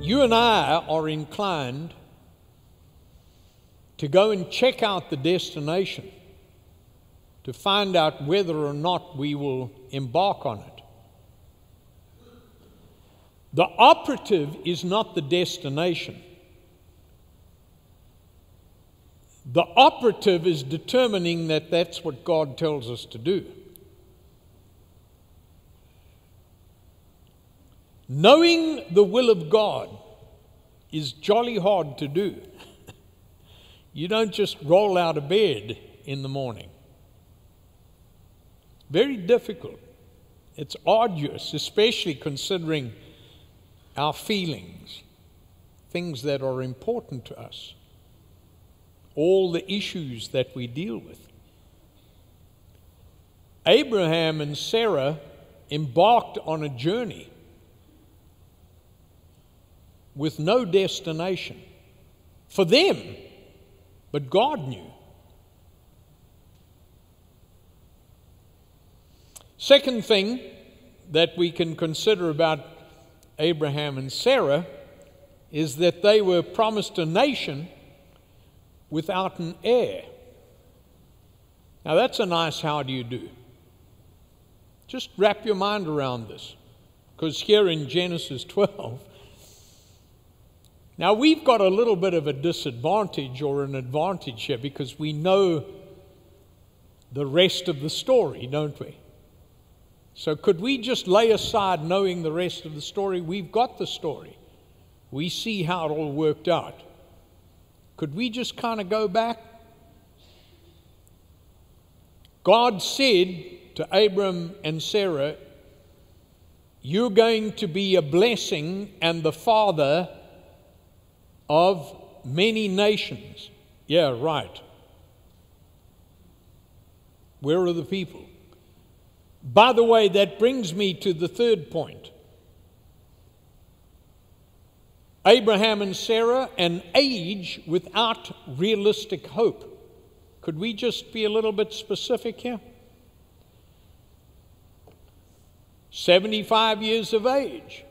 You and I are inclined to go and check out the destination to find out whether or not we will embark on it. The operative is not the destination. The operative is determining that that's what God tells us to do. Knowing the will of God is jolly hard to do. you don't just roll out of bed in the morning. Very difficult. It's arduous, especially considering our feelings, things that are important to us, all the issues that we deal with. Abraham and Sarah embarked on a journey with no destination for them, but God knew. Second thing that we can consider about Abraham and Sarah is that they were promised a nation without an heir. Now, that's a nice how do you do. Just wrap your mind around this. Because here in Genesis 12, now, we've got a little bit of a disadvantage or an advantage here because we know the rest of the story, don't we? So, could we just lay aside knowing the rest of the story? We've got the story. We see how it all worked out. Could we just kind of go back? God said to Abram and Sarah, You're going to be a blessing and the father of many nations. Yeah, right. Where are the people? By the way, that brings me to the third point. Abraham and Sarah, an age without realistic hope. Could we just be a little bit specific here? 75 years of age.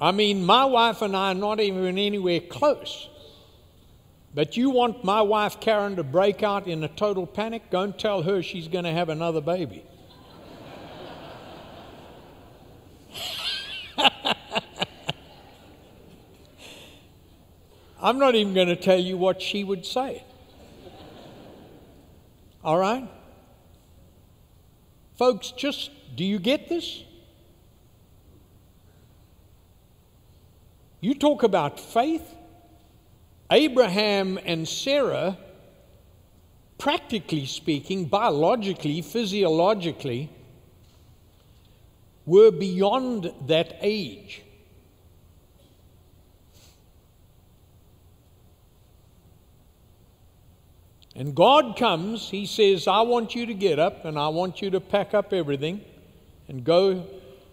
I mean, my wife and I are not even anywhere close. But you want my wife Karen to break out in a total panic? And tell her she's going to have another baby. I'm not even going to tell you what she would say. All right? Folks, just do you get this? You talk about faith. Abraham and Sarah, practically speaking, biologically, physiologically, were beyond that age. And God comes, He says, I want you to get up and I want you to pack up everything and go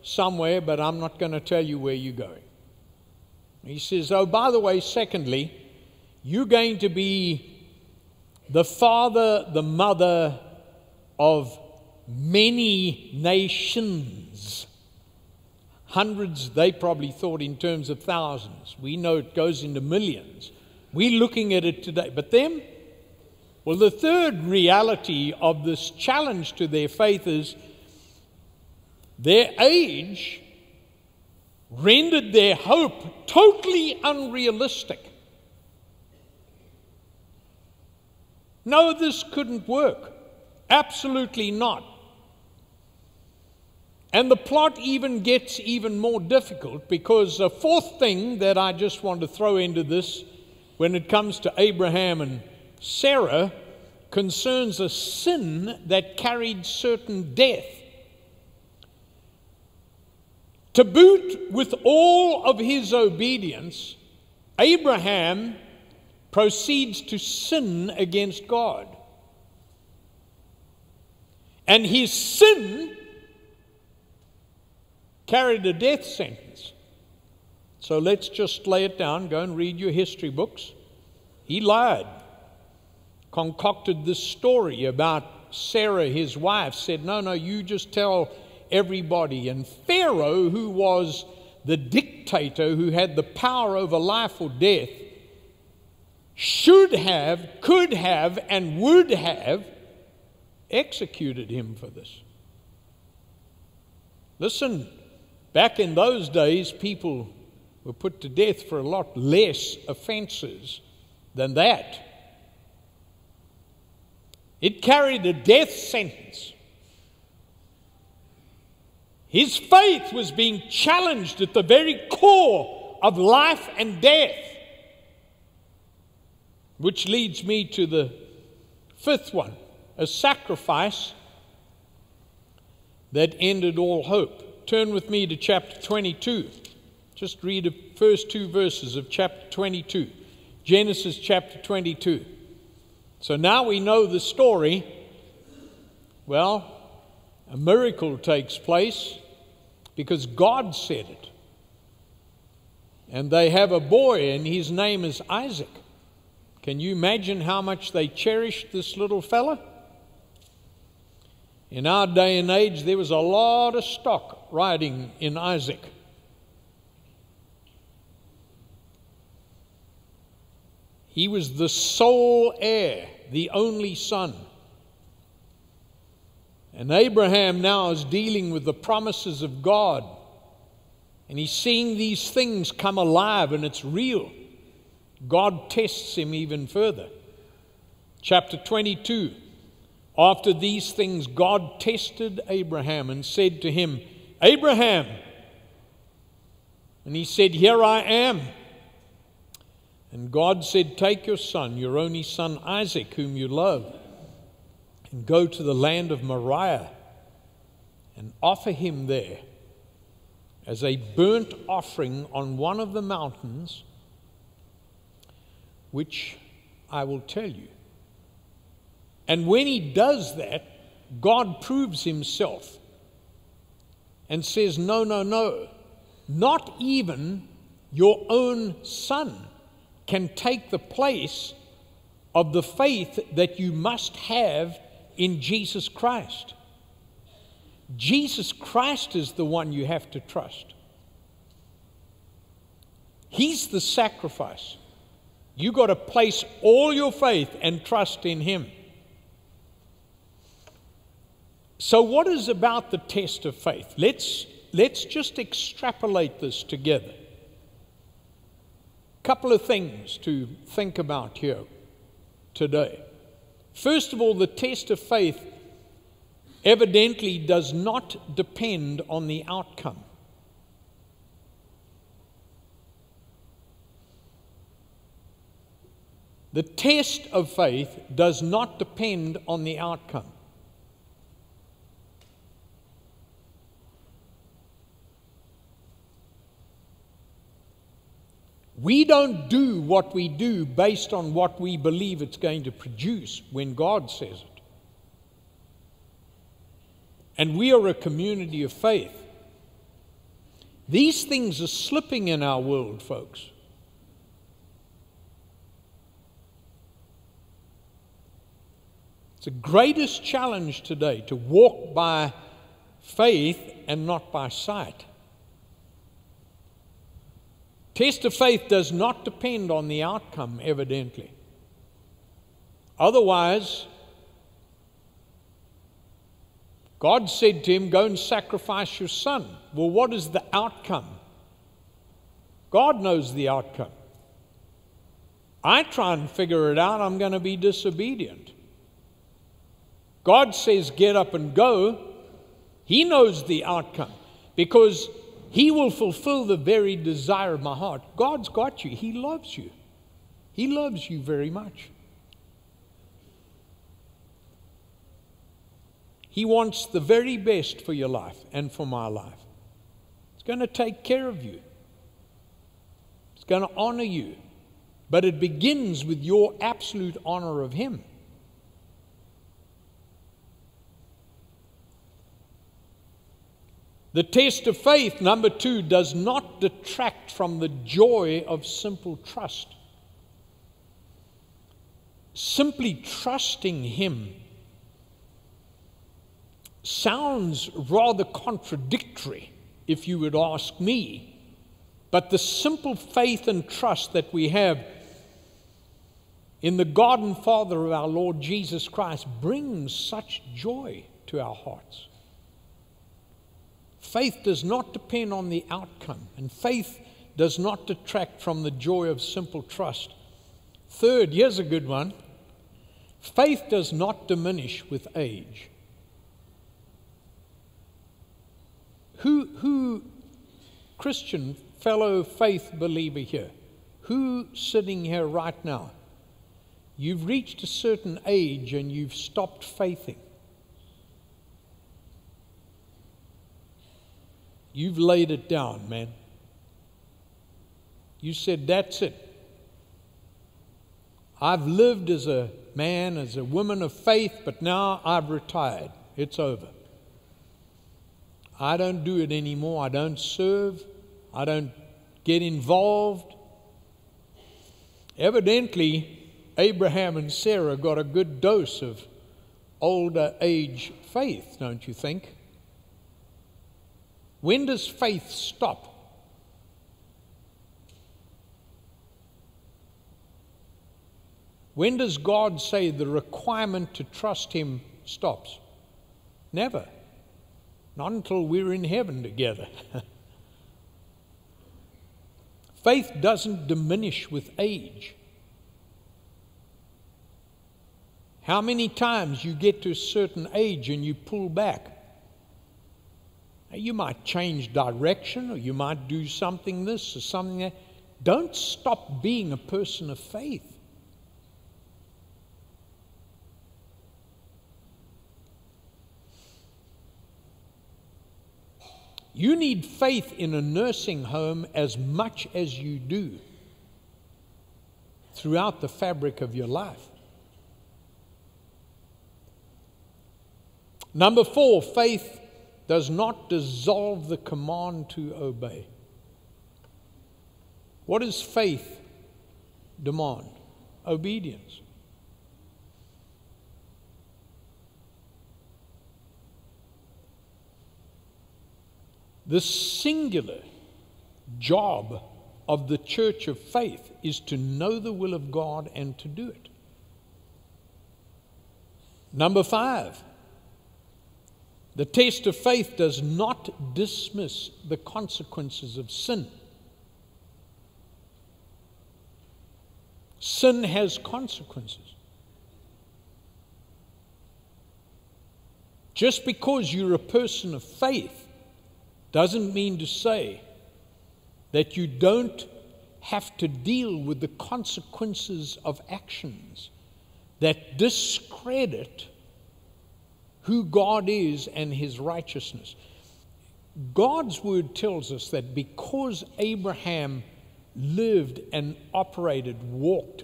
somewhere, but I'm not going to tell you where you're going. He says, Oh, by the way, secondly, you're going to be the father, the mother of many nations. Hundreds, they probably thought in terms of thousands. We know it goes into millions. We're looking at it today. But them? Well, the third reality of this challenge to their faith is their age rendered their hope totally unrealistic. No, this couldn't work. Absolutely not. And the plot even gets even more difficult because a fourth thing that I just want to throw into this when it comes to Abraham and Sarah concerns a sin that carried certain death. To boot with all of his obedience, Abraham proceeds to sin against God. And his sin carried a death sentence. So let's just lay it down, go and read your history books. He lied. concocted this story about Sarah, his wife, said, No, no, you just tell everybody. And Pharaoh, who was the dictator who had the power over life or death, should have, could have, and would have executed him for this. Listen, back in those days, people were put to death for a lot less offenses than that. It carried a death sentence. His faith was being challenged at the very core of life and death. Which leads me to the fifth one a sacrifice that ended all hope. Turn with me to chapter 22. Just read the first two verses of chapter 22. Genesis chapter 22. So now we know the story. Well, a miracle takes place because God said it. And they have a boy, and his name is Isaac. Can you imagine how much they cherished this little fella? In our day and age, there was a lot of stock riding in Isaac. He was the sole heir, the only son. And Abraham now is dealing with the promises of God. And he's seeing these things come alive and it's real. God tests him even further. Chapter 22. After these things, God tested Abraham and said to him, Abraham. And he said, Here I am. And God said, Take your son, your only son Isaac, whom you love, and go to the land of Moriah and offer him there as a burnt offering on one of the mountains, which I will tell you. And when he does that, God proves himself and says, No, no, no, not even your own son can take the place of the faith that you must have in Jesus Christ. Jesus Christ is the one you have to trust. He's the sacrifice. You got to place all your faith and trust in Him. So, what is about the test of faith? Let's, let's just extrapolate this together couple of things to think about here today. First of all, the test of faith evidently does not depend on the outcome. The test of faith does not depend on the outcome. We don't do what we do based on what we believe it's going to produce when God says it. And we are a community of faith. These things are slipping in our world, folks. It's the greatest challenge today to walk by faith and not by sight. Test of faith does not depend on the outcome, evidently. Otherwise, God said to him, Go and sacrifice your son. Well, what is the outcome? God knows the outcome. I try and figure it out, I'm going to be disobedient. God says, Get up and go. He knows the outcome because he will fulfill the very desire of my heart. God's got you. He loves you. He loves you very much. He wants the very best for your life and for my life. He's going to take care of you, He's going to honor you. But it begins with your absolute honor of Him. The test of faith, number two, does not detract from the joy of simple trust. simply trusting Him sounds rather contradictory, if you would ask me. But the simple faith and trust that we have in the God and Father of our Lord Jesus Christ brings such joy to our hearts. Faith does not depend on the outcome, and faith does not detract from the joy of simple trust. Third, here's a good one faith does not diminish with age. Who, who, Christian, fellow faith believer here, who sitting here right now, you've reached a certain age and you've stopped faithing? You've laid it down, man. You said, That's it. I've lived as a man, as a woman of faith, but now I've retired. It's over. I don't do it anymore. I don't serve. I don't get involved. Evidently, Abraham and Sarah got a good dose of older age faith, don't you think? When does faith stop? When does God say the requirement to trust Him stops? Never. Not until we're in heaven together. Faith doesn't diminish with age. How many times you get to a certain age and you pull back? You might change direction or you might do something this or something that. Don't stop being a person of faith. You need faith in a nursing home as much as you do throughout the fabric of your life. Number four, faith does not dissolve the command to obey. What does faith demand? Obedience. The singular job of the church of faith is to know the will of God and to do it. Number five, the test of faith does not dismiss the consequences of sin. Sin has consequences. Just because you're a person of faith doesn't mean to say that you don't have to deal with the consequences of actions that discredit who God is and his righteousness. God's word tells us that because Abraham lived and operated, walked,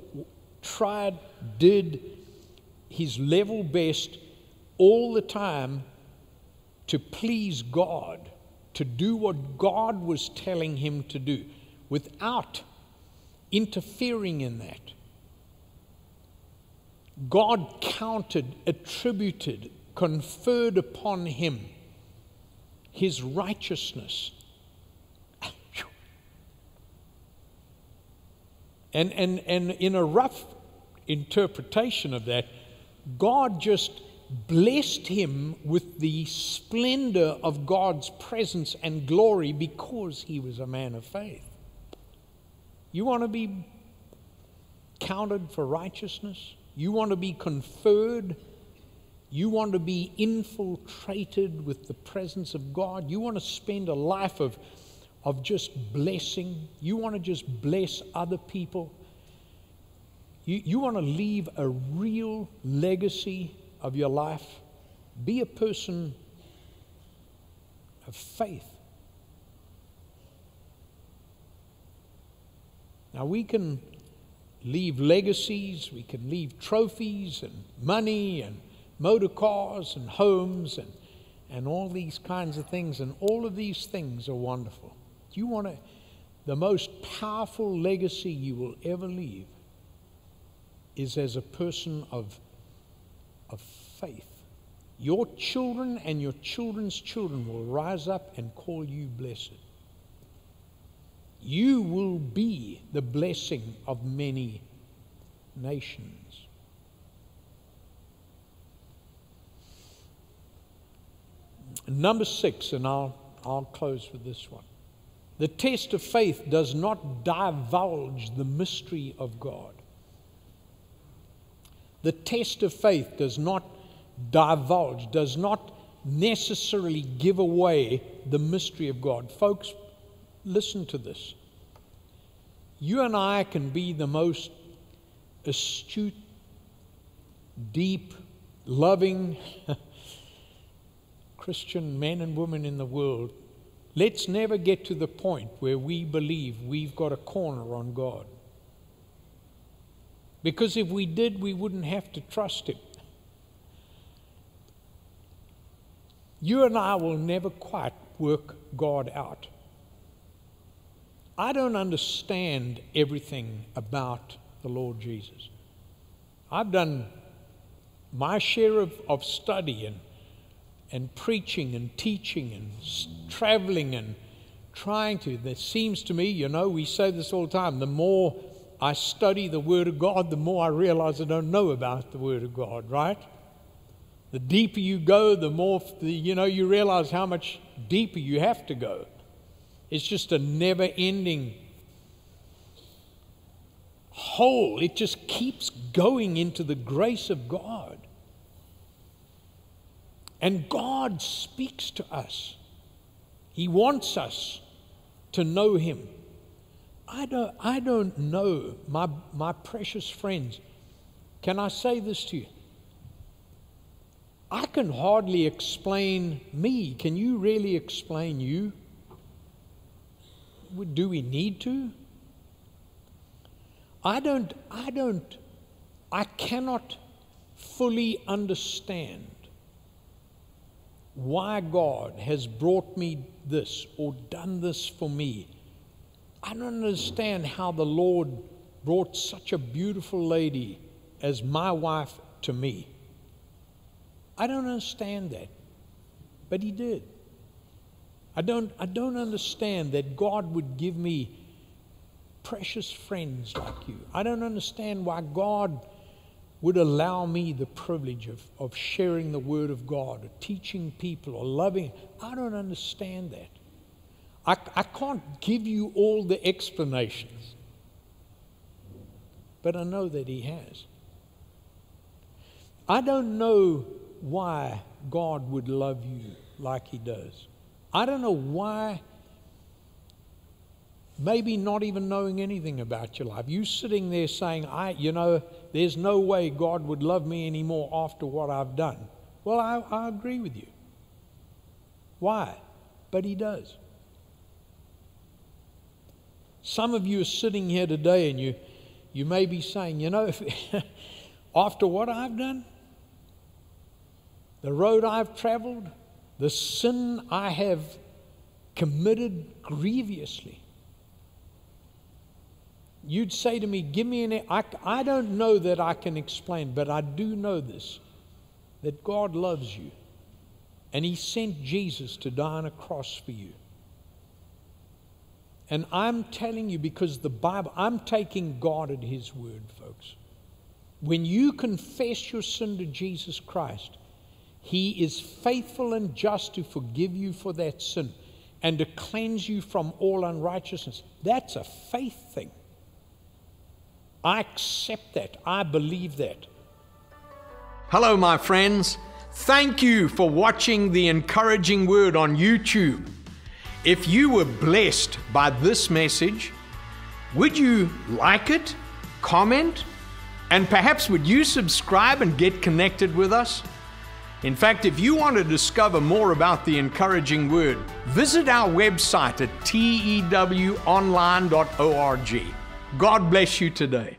tried, did his level best all the time to please God, to do what God was telling him to do without interfering in that. God counted, attributed, conferred upon him his righteousness. And, and, and in a rough interpretation of that, God just blessed him with the splendor of God's presence and glory because he was a man of faith. You want to be counted for righteousness? You want to be conferred? You want to be infiltrated with the presence of God? You want to spend a life of, of just blessing? You want to just bless other people? You, you want to leave a real legacy of your life, be a person of faith. Now, we can leave legacies, we can leave trophies and money and motor cars and homes and, and all these kinds of things, and all of these things are wonderful. Do you want to, the most powerful legacy you will ever leave is as a person of, of faith. Your children and your children's children will rise up and call you blessed. You will be the blessing of many nations. Number six, and I'll, I'll close with this one. The test of faith does not divulge the mystery of God. The test of faith does not divulge, does not necessarily give away the mystery of God. Folks, listen to this. You and I can be the most astute, deep, loving Christian men and women in the world. Let's never get to the point where we believe we've got a corner on God. Because if we did, we wouldn't have to trust Him. You and I will never quite work God out. I don't understand everything about the Lord Jesus. I've done my share of, of study and, and preaching and teaching and traveling and trying to. It seems to me, you know, we say this all the time the more I study the Word of God, the more I realize I don't know about the Word of God, right? The deeper you go, the more, the you know, you realize how much deeper you have to go. It's just a never ending hole. It just keeps going into the grace of God. And God speaks to us. He wants us to know Him. I don't, I don't know, my, my precious friends. Can I say this to you? I can hardly explain me. Can you really explain you? Do we need to? I don't, I don't, I cannot fully understand why God has brought me this or done this for me I don't understand how the Lord brought such a beautiful lady as my wife to me. I don't understand that. But He did. I don't, I don't understand that God would give me precious friends like you. I don't understand why God would allow me the privilege of, of sharing the Word of God, or teaching people, or loving. I don't understand that. I, I can't give you all the explanations, but I know that He has. I don't know why God would love you like He does. I don't know why, maybe not even knowing anything about your life. You sitting there saying, I, you know, there's no way God would love me anymore after what I've done. Well, I, I agree with you. Why? But He does. Some of you are sitting here today and you, you may be saying, you know, if, after what I've done, the road I've traveled, the sin I have committed grievously, you'd say to me, Give me an. I, I don't know that I can explain, but I do know this that God loves you. And He sent Jesus to die on a cross for you. And I'm telling you because the Bible, I'm taking God at His word, folks. When you confess your sin to Jesus Christ, He is faithful and just to forgive you for that sin and to cleanse you from all unrighteousness. That's a faith thing. I accept that. I believe that. Hello, my friends. Thank you for watching the encouraging word on YouTube. If you were blessed by this message, would you like it, comment, and perhaps would you subscribe and get connected with us? In fact, if you want to discover more about the encouraging word, visit our website at tewonline.org. God bless you today.